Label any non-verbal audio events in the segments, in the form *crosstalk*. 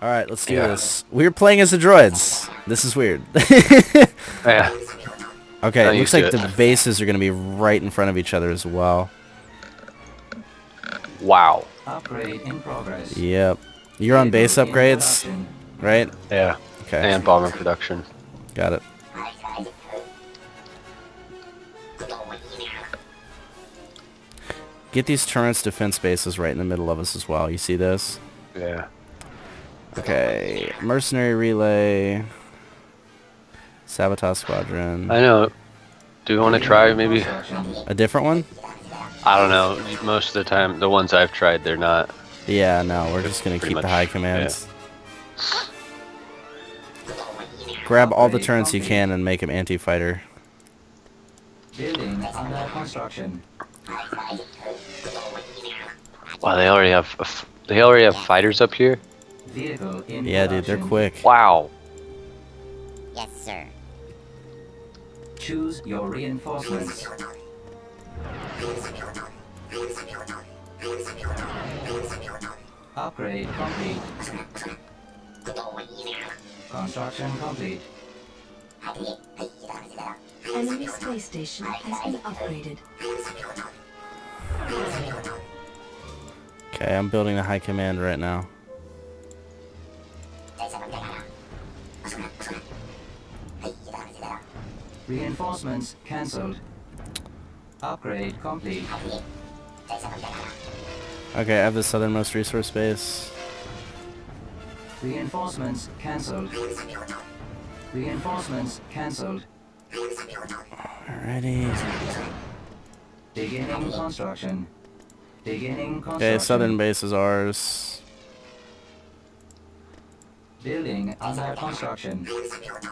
All right, let's do Yeah. this. We're playing as the droids. This is weird. *laughs* Yeah. okay, Not it looks like it. the bases are going to be right in front of each other as well. Wow. Upgrade in progress. Yep. You're on base upgrades, right? Yeah. Okay, And bomber production. got it. Get these turrets defense bases right in the middle of us as well. You see this? Yeah. Okay, mercenary relay, sabotage squadron. I know. Do we want to try maybe? A different one? I don't know. Most of the time, the ones I've tried, they're not. Yeah, no, we're just gonna Pretty keep the high commands. Grab all the Upgrade turrets you can and make them anti-fighter. Building under construction. Wow, they already have. a f- They already have fighters up here. Vehicle in Yeah, dude, they're quick. Wow. Yes, sir. Choose your reinforcements. Upgrade complete. Construction complete. Enemy space station has been upgraded. Okay, I'm building the high command right now. Reinforcements cancelled. Upgrade complete. Okay, I have the southernmost resource base. Reinforcements cancelled. Reinforcements cancelled. Alrighty. Beginning construction. Beginning construction. Okay, southern base is ours. Building under construction.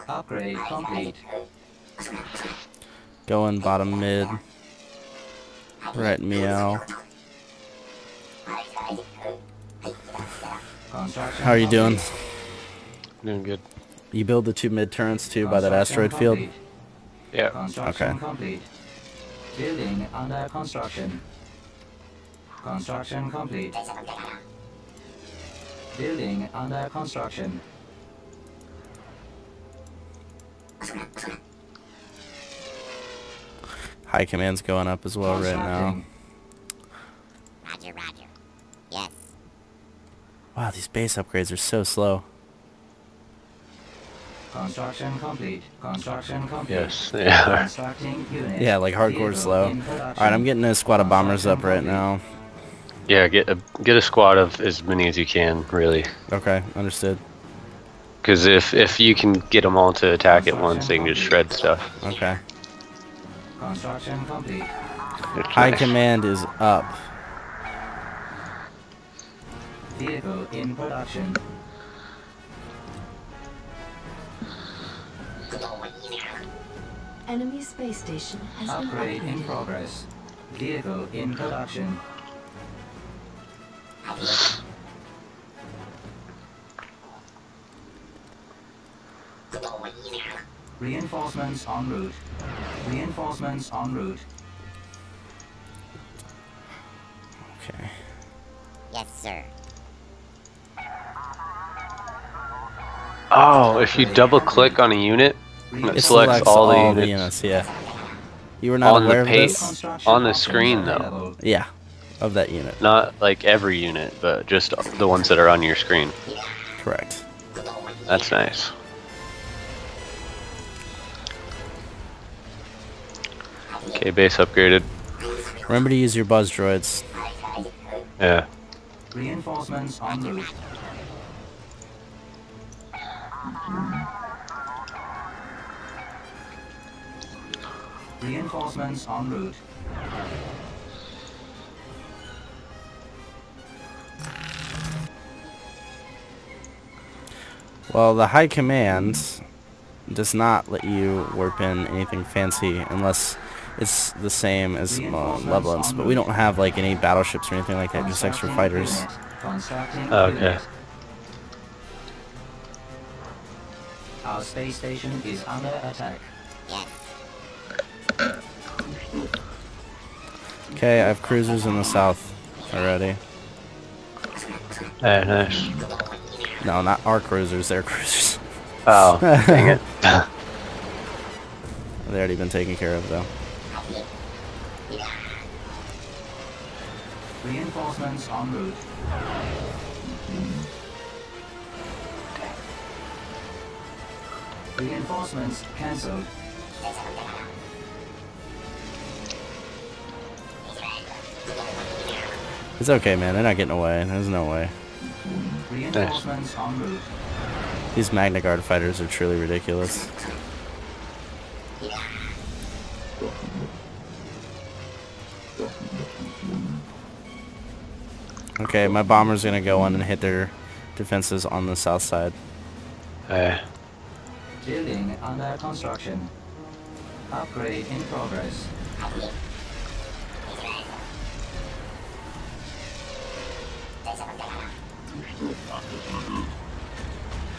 Upgrade complete. Going bottom mid. Right meow. How are you doing? Doing good. You build the two mid turrets too by that Construction asteroid field? Yeah. Construction Okay. complete. Building under construction. Construction complete. Building under construction. High command's going up as well right now. Roger, roger. Yes. Wow, these base upgrades are so slow. Construction complete. Construction complete. Yes. Yeah. Constructing unit. Yeah, like hardcore slow. Alright, I'm getting a squad of bombers up right now. Yeah. Get a get a squad of as many as you can, really. Okay, understood. Because if if you can get them all to attack at once, they can just shred stuff. Okay. Construction complete. It's High nice. command is up. Vehicle in production. Enemy space station has been Upgrade in progress. Vehicle in production. Reinforcements en route. Reinforcements en route. Okay. Yes, sir. Oh, if you double click on a unit, it selects all the units. Yeah. You were not On the aware of page- this? Construction on the screen, though. Yeah. Of that unit. Not like every unit, but just the ones that are on your screen. Correct. That's nice. Okay, base upgraded. Remember to use your buzz droids. Yeah. Reinforcements en route. Reinforcements en route. Well, the high command does not let you warp in anything fancy unless it's the same as uh, Malevolence, but we don't have like any battleships or anything like that, just extra fighters. Oh, okay. Our space station is under attack. Yes. Okay, I have cruisers in the south already. Yeah, nice. No, not our cruisers, their cruisers. Oh, dang *laughs* it. They already been taken care of though. Reinforcements en route. Reinforcements cancelled. It's okay, man. They're not getting away. There's no way. These Magna Guard fighters are truly ridiculous. Okay, my bomber's gonna go in and hit their defenses on the south side. Uh, Building under construction. Upgrade in progress.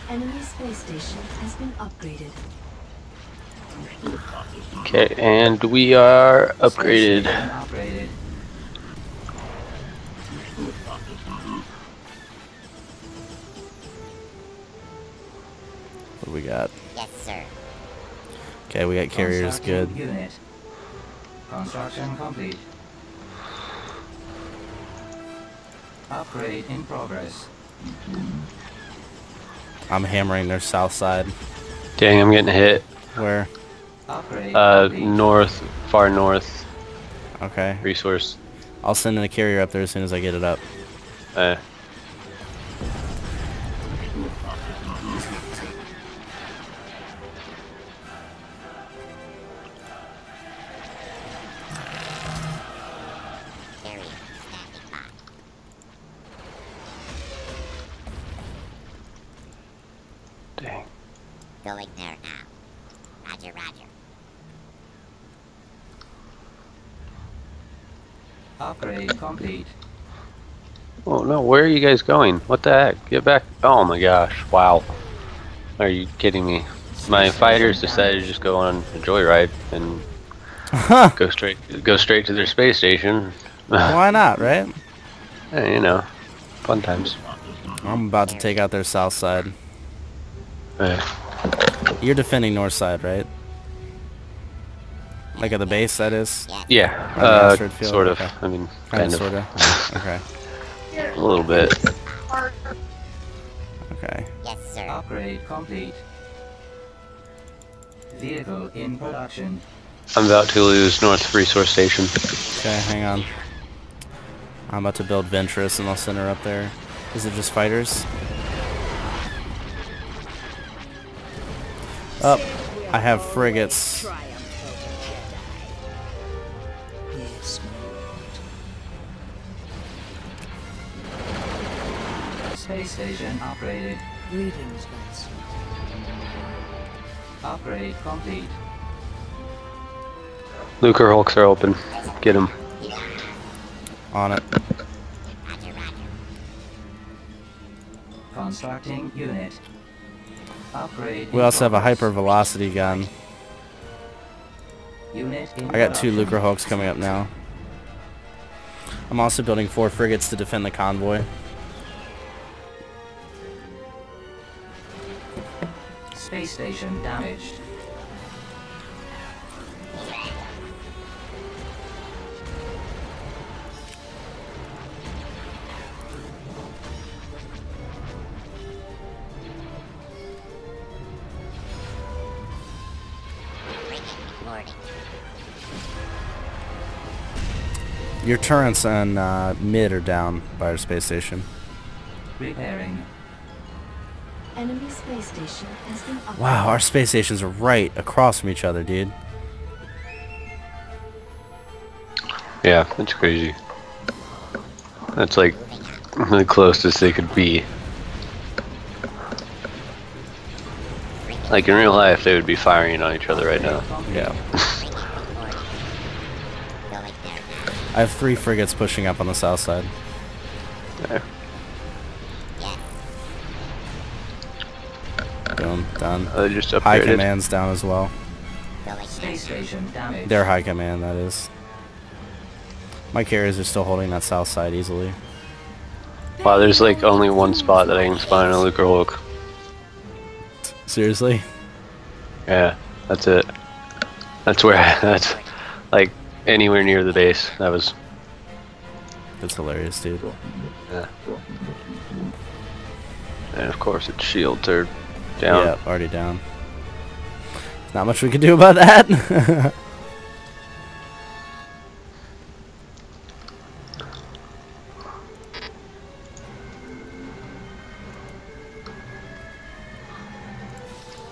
Enemy space station has been upgraded. okay, and we are upgraded. Upgraded. What do we got? Yes, sir. Okay, we got carriers. Good. Unit. Construction complete. Upgrade in progress. I'm hammering their south side. Dang, I'm getting hit. Where? Uh, north, far north, Okay. resource. I'll send in a carrier up there as soon as I get it up. Uh, Upgrade complete. Oh no, where are you guys going? What the heck? Get back. Oh my gosh, wow. Are you kidding me? My fighters decided to just go on a joyride and *laughs* go straight go straight to their space station. *laughs* Why not, right? Eh, you know, fun times. I'm about to take out their south side. Eh, You're defending north side, right? Like at the base, that is? Yes. yeah, On the uh, asteroid field? sort of. Okay. I mean, Kind kind of, of, sort of. Okay. a little bit. Okay. Yes, sir. Upgrade complete. Vehicle in production. I'm about to lose North Resource Station. Okay, hang on. I'm about to build Ventress and I'll send her up there. Is it just fighters? Up. I have frigates. Station upgraded. Greetings, Master. Upgrade complete. Lucre Hulks are open. Get them. On it. Roger, roger. Constructing unit. Upgrade. We also have a progress. hyper velocity gun. Unit I got two production. Lucre Hulks coming up now. I'm also building four frigates to defend the convoy. Space station damaged. Your turrets on uh, mid are down by our space station. Repairing. Enemy space station has been upgraded. Wow, our space stations are right across from each other, dude. Yeah, that's crazy. That's like the closest they could be. Like in real life, they would be firing on each other right now. Yeah. Frigate reporting. Going there now. I have three frigates pushing up on the south side. There. Boom, done. Uh, just High command's down as well. Going there Space now. station damaged. Their high command, that is. My carriers are still holding that south side easily. Wow, there's like only one spot that I can spawn in a Lucre Hulk. Seriously? Yeah, that's it. That's where *laughs* that's like anywhere near the base. That was That's hilarious, dude. and of course it's shield turd down. Yeah, already down. Not much we can do about that. *laughs*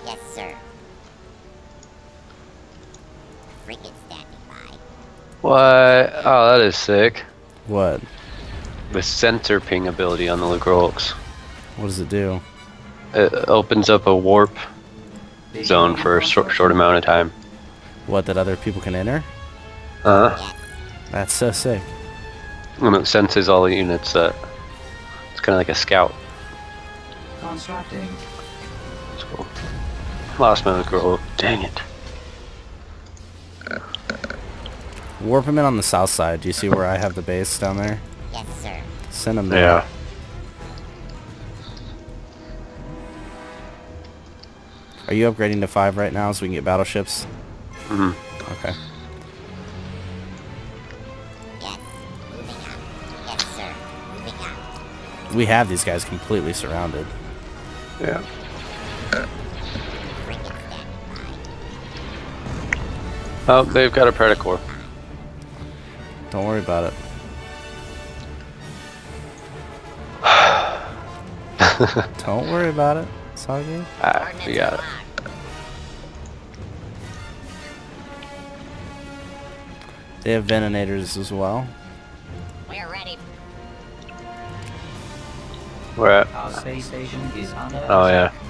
Yes, sir. Frigate standing by. What? Oh, that is sick. what? The sensor ping ability on the Lucre Hulks. What does it do? It opens up a warp zone for a short, short amount of time. What that other people can enter? Uh huh. That's so sick. And it senses all the units that. It's kind of like a scout. Constructing. It's cool. Lost my Lucre Hulk. Dang it. Warp them in on the south side. Do you see where I have the base down there? Yes, sir. Send them there. Yeah. Are you upgrading to five right now so we can get battleships? hmm Okay. Yes. Moving up. Yes, sir. Moving up. We have these guys completely surrounded. Yeah. Frigate standing. Oh, they've got a Predator. Don't worry about it. *laughs* Don't worry about it, Soggy. Ah, we got it. They have ventinators as well. We're ready. We're at. Our space station is under Oh attack. yeah.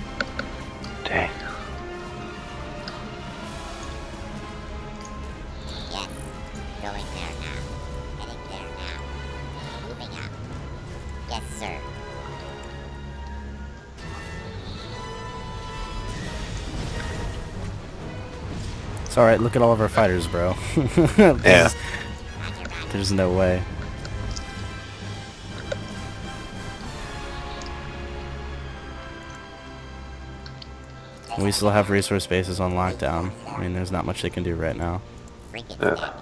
Alright, look at all of our fighters, bro. *laughs* There's- Yeah. There's no way. We still have resource bases on lockdown. I mean, there's not much they can do right now. Yeah.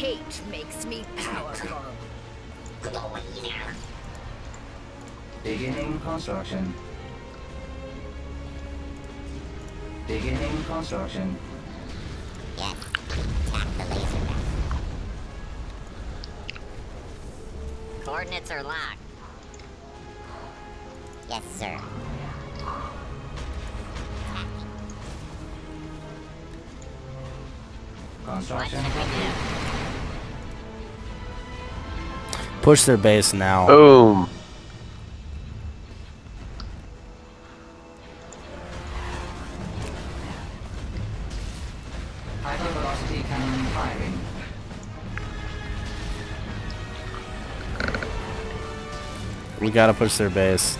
Hate makes me powerful. Beginning construction. Beginning construction. Yes. Attack the laser gun. Coordinates are locked. Yes, sir. Construction complete. Push their base now. Boom. Hypervelocity cannon firing. We gotta push their base.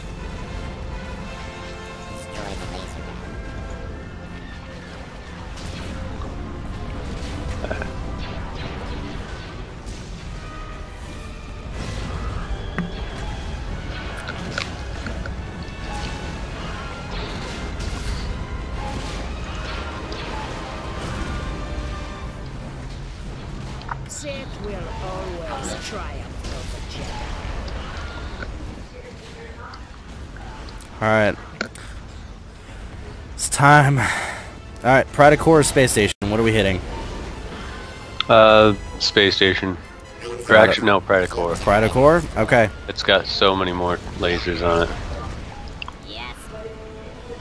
It's time. Alright, Predacor Space Station. What are we hitting? Uh, space station. Or actually, no, Predator. Predacor? Okay. It's got so many more lasers on it. Yes.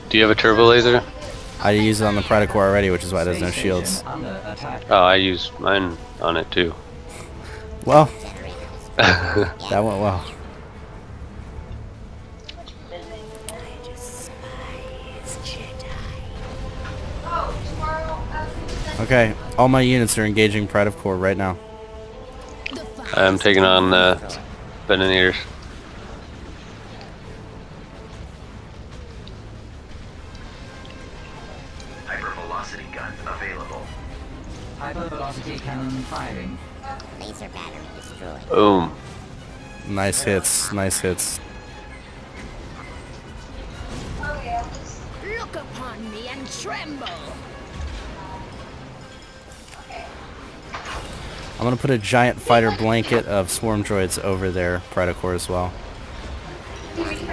Do you have a turbo laser? I use it on the Predacor already, which is why there's no shields. station Under attack. Oh, I use mine on it too. Well, *laughs* that went well. Okay, all my units are engaging Pride of Core right now. I'm taking on uh, Venonators. Hypervelocity gun available. Hypervelocity cannon firing. Laser battery destroyed. Boom. Nice hits. Nice hits. Look upon me and tremble. I'm gonna put a giant fighter blanket of swarm droids over their Predator as well.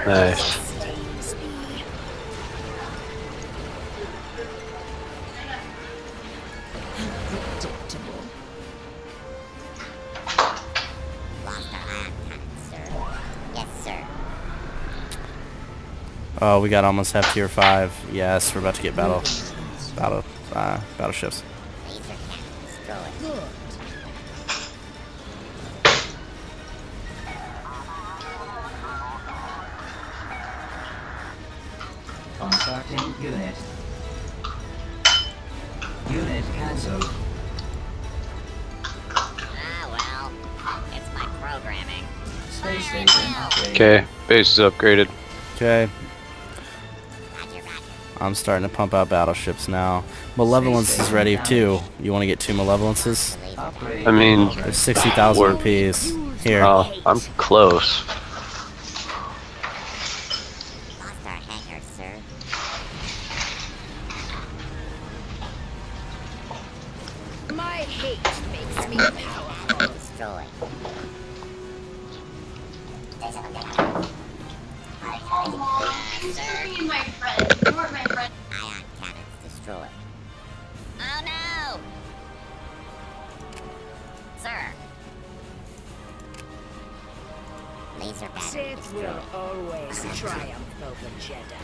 Nice. Stains me. Predictable. Lost our ion cannon, sir. Yes, sir. Oh, we got almost half tier five. Yes, we're about to get battle, battle, uh, battleships. Okay, base is upgraded. Okay, Roger, roger. I'm starting to pump out battleships now. Malevolence is ready too. You want to get two Malevolences? I mean, There's 60,000 Word. Here. oh, I'm close. lost our hangar, sir. My hate makes me powerful. Sith will always triumph over Jedi.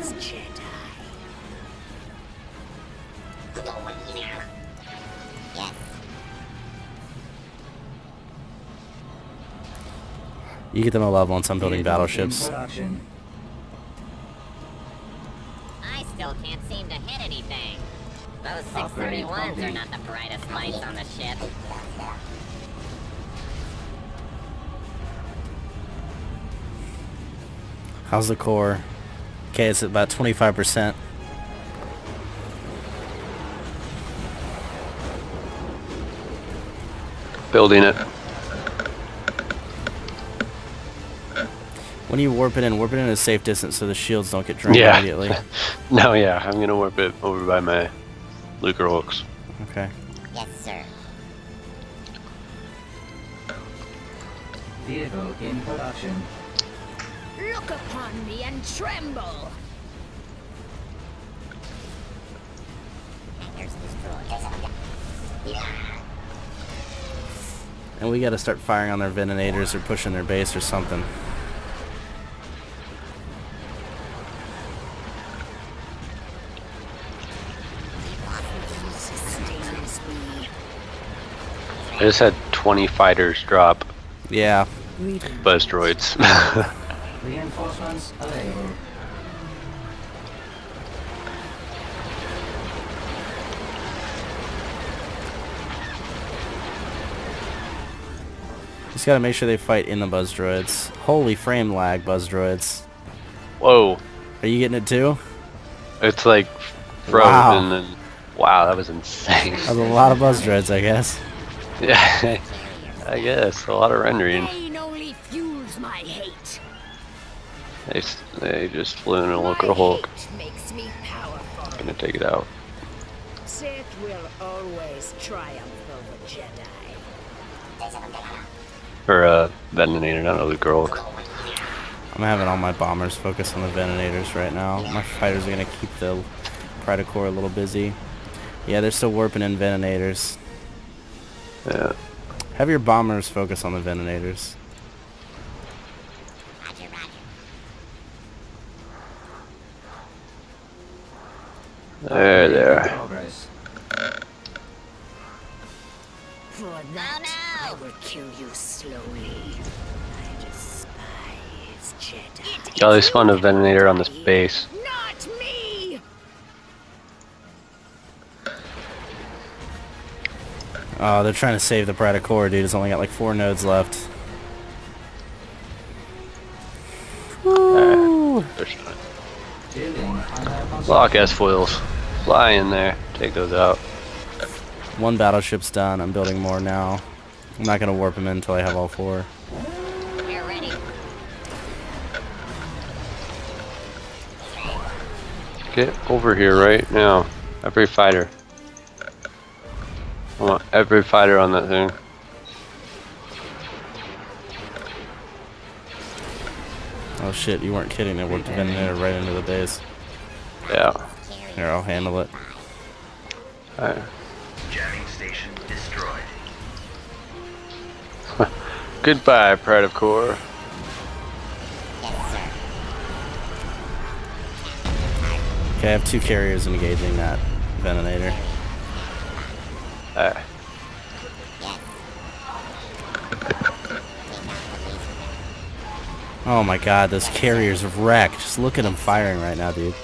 Is Jedi. You get the Malevolence, I'm building battleships. I still can't seem to hit anything. Those 631s are not the brightest lights on the ship. How's the core? Okay, it's about 25%. Building it. When you warp it in, warp it in a safe distance so the shields don't get drained Yeah. immediately. *laughs* No, yeah, I'm gonna warp it over by my Lucre Hulks. Okay. Yes, sir. Vehicle in production. Look upon me and tremble. And we gotta start firing on their Venonators or pushing their base or something. I just had 20 fighters drop Yeah. buzz droids. *laughs* Reinforcements available. Just gotta make sure they fight in the Buzz Droids. Holy frame lag, Buzz Droids. Whoa, Are you getting it too? it's like froze Wow. and wow, that was insane. That's a lot of Buzz Droids, I guess. Yeah, *laughs* I guess a lot of rendering. Only fuels my hate. They they just flew in a My Lucre Hulk. hate makes me. Gonna take it out. Sith will always triumph over Jedi. Or uh, Venonator, not a Lucre Hulk. I'm having all my bombers focus on the Venonators right now. My fighters are gonna keep the Predator a little busy. Yeah, they're still warping in Venonators. Yeah. Have your bombers focus on the Venonators. Roger, roger. There, there. Progress. For that, no! I will kill you slowly. I despise Jedi. Oh, they spawned a Venonator on this base. Me! Oh, they're trying to save the pride of Core, dude. It's only got like four nodes left. Woo! Pushing it. Building under Lock S foils. Fly in there. Take those out. One battleship's done. I'm building more now. I'm not gonna warp them in until I have all four. We're. Get over here right now. Every fighter. I want every fighter on that thing. Oh shit, you weren't kidding. They warped in there right into the base. Yeah. Here, I'll handle it. Alright. Jamming station destroyed. *laughs* Goodbye, Pride of sir. Okay, I have two carriers engaging that Venator. Alright. Oh my god, those carriers wrecked. Just look at them firing right now, dude.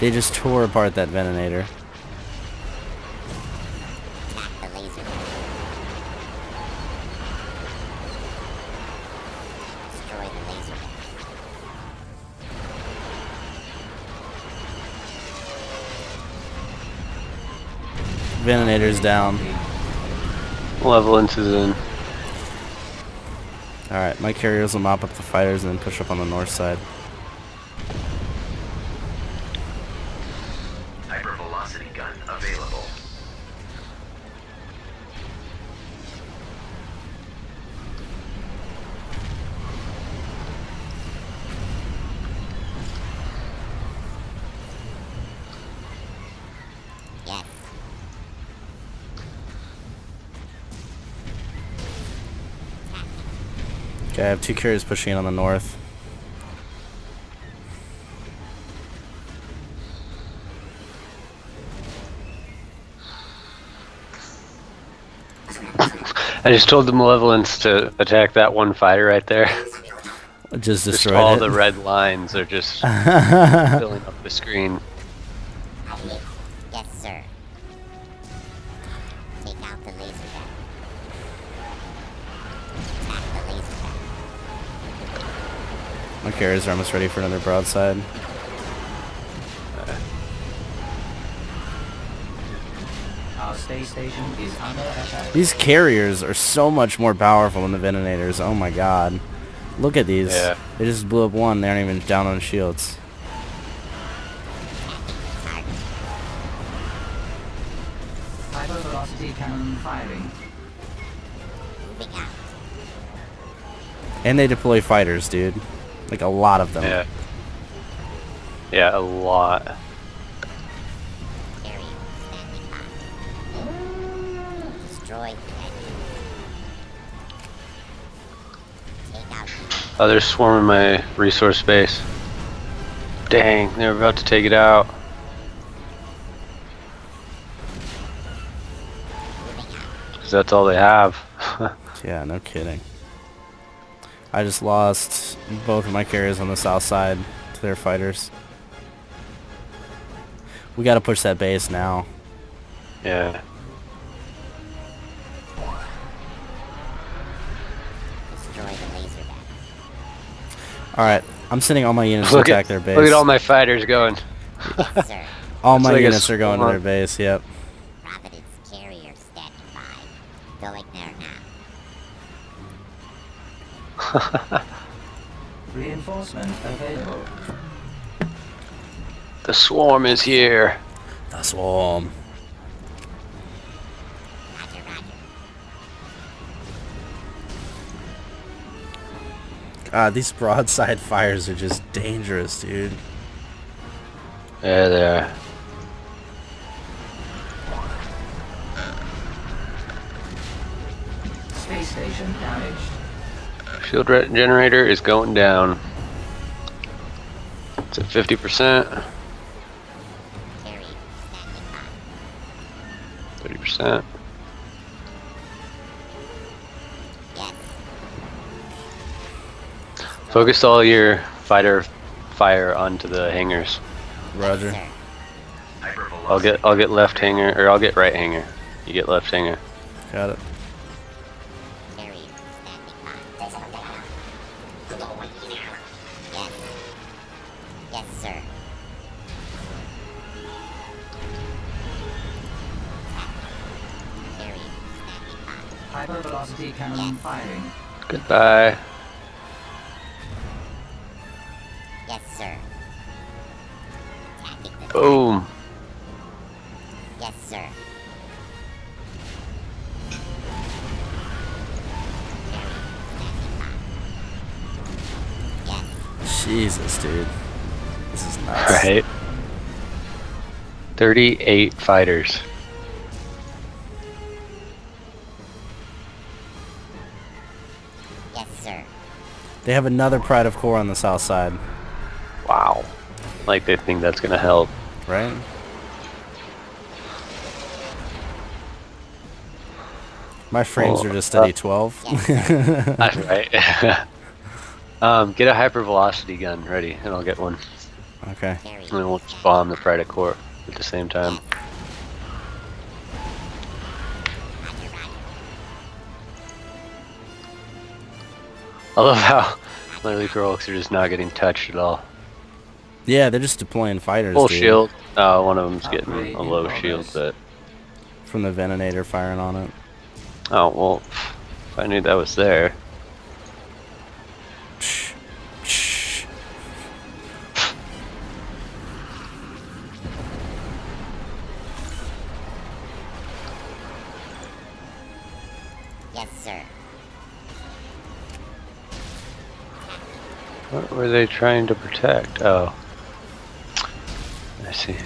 They just tore apart that Venator. Venator's down. Level is in. Alright, my carriers will mop up the fighters and then push up on the north side. Two carriers pushing in on the north. I just told the Malevolence to attack that one fighter right there. Just destroyed all it. the red lines are just *laughs* filling up the screen. My carriers are almost ready for another broadside. Our space station is under attack. These carriers are so much more powerful than the Venators. Oh my god. Look at these. Yeah. They just blew up one. They aren't even down on shields. Hypervelocity cannon firing. And they deploy fighters, dude. Like a lot of them. Yeah. Yeah, a lot. Carrier standing by. Destroy enemy. Take out the Oh, they're swarming my resource base. Dang, they're about to take it out. out. Because that's all they have. *laughs* Yeah, no kidding. I just lost both of my carriers on the south side to their fighters. We gotta push that base now. yeah. Destroy the laser gun. Alright, I'm sending all my units to Look attack at, their base. look at all my fighters going. *laughs* Yes, all my like a units are going to their base, yep. *laughs* Reinforcement available. the swarm is here. The swarm. Roger, roger. God, these broadside *laughs* fires are just dangerous, dude. Yeah, they are. Space station damaged. Shield generator is going down. It's at 50%. Carrier standing by. 30%. Focus all your fighter fire onto the hangars. Roger. I'll get I'll get left hanger or I'll get right hanger. You get left hanger. Got it. Hypervelocity cannon firing. Goodbye. Yes, sir. Attacking Boom. Yes, sir. Jesus, dude. This is nuts. Right. 38 fighters. They have another Pride of Core on the south side, Wow. Like they think that's gonna help. right? My frames Oh, are just steady uh, 12. *laughs* That's right. *laughs* um, get a hypervelocity gun ready, and I'll get one. okay. And then we'll bomb the Pride of Core at the same time. I love how Lucre Hulks are just not getting touched at all. Yeah, they're just deploying fighters, Full dude, shield. Uh, one of them's getting a low shield, but from the Venator firing on it. oh well. If I knew that was there. They trying to protect? Oh. I see.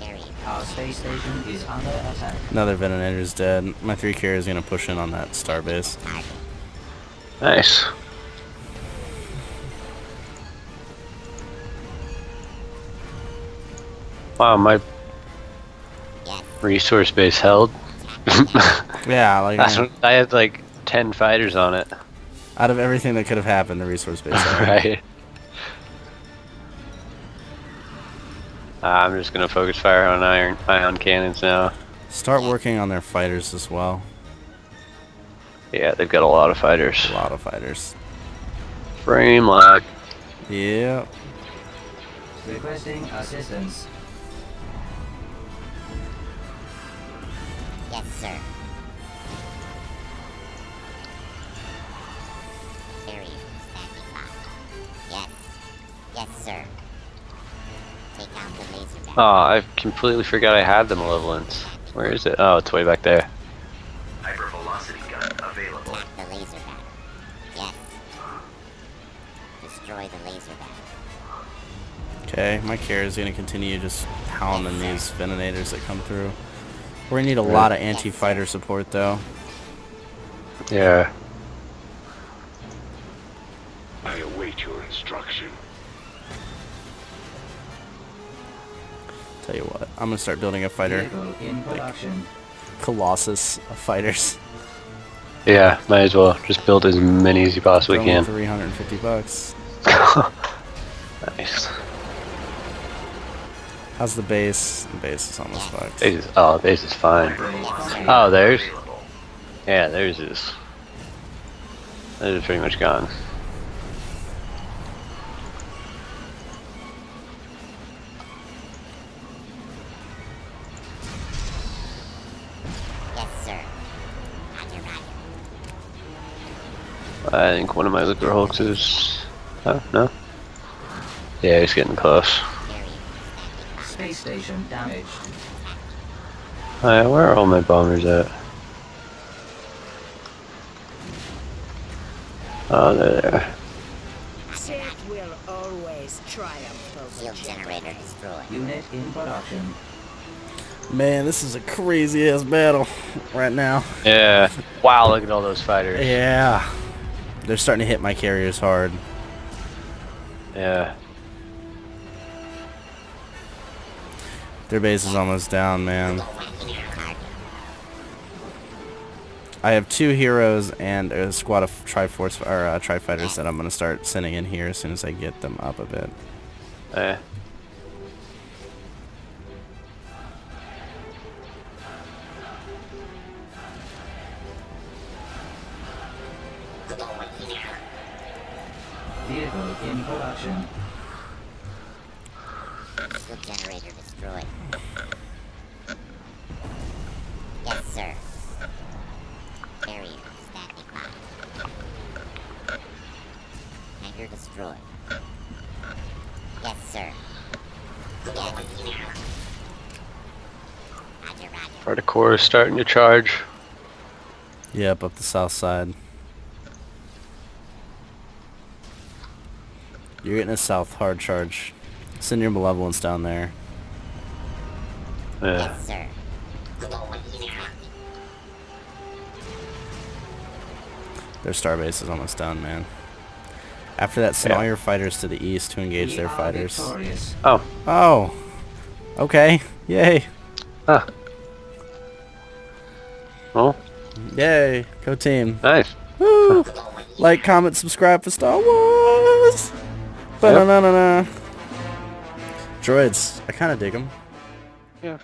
Carrier. Our is. Another Venator's dead. My three carrier is gonna push in on that starbase. Nice. Wow, my resource base held. *laughs* Yeah, like what- I had like 10 fighters on it. out of everything that could have happened, the resource base. *laughs* right. Uh, I'm just gonna focus fire on iron ion cannons now. Start working on their fighters as well. Yeah, they've got a lot of fighters. A lot of fighters. Frame lock. Yep. Requesting assistance. Yes, sir. Carrier standing by. Yes. Yes, sir. Take out the laser gun. Oh, I completely forgot I had the malevolence. Where is it? Oh, it's way back there. Hypervelocity gun available. Attack the laser gun. Yes. Destroy the laser gun. Okay, my carrier is gonna continue just hounding these Venators that come through. We're gonna need a lot of anti-fighter support though. Yeah. I await your instruction. Tell you what, I'm gonna start building a fighter production. colossus of fighters. Yeah, might as well. Just build as many as you possibly Throw can. 350 bucks. *laughs* nice. How's the base? The base is almost fucked. Base is, oh, base is fine. Oh, there's. Yeah, there's this. That is pretty much gone. I think one of my Lucre Hulks is. Oh, no? Yeah, he's getting close. Space station damaged. Oh, Hi, where are all my bombers at? Oh, they're there. Sith will always triumph over Shield generator destroyed. Unit in production. Man, this is a crazy ass battle right now. Yeah. *laughs* Wow, look at all those fighters. Yeah. They're starting to hit my carriers hard. Yeah. Their base is almost down, man. I have two heroes and a squad of Triforce or uh, Tri-Fighters that I'm gonna start sending in here as soon as I get them up a bit. Eh. In production. Shield generator destroyed. Yes, sir. Carrier standing by. Hangar destroyed. Yes, sir. Yes. Roger, roger. Articore is starting to charge. Yep, up the south side. You're getting a south hard charge. Send your malevolence down there. Yeah. Yes, sir. Their starbase is almost done, man. After that, send Yeah. all your fighters to the east to engage We their fighters. victorious. Oh. Oh. Okay. Yay. Ah. Oh, Yay. Go team. nice. Woo. like, comment, subscribe for Star Wars. Ba-na-na-na-na. Droids. I kind of dig them. Yeah.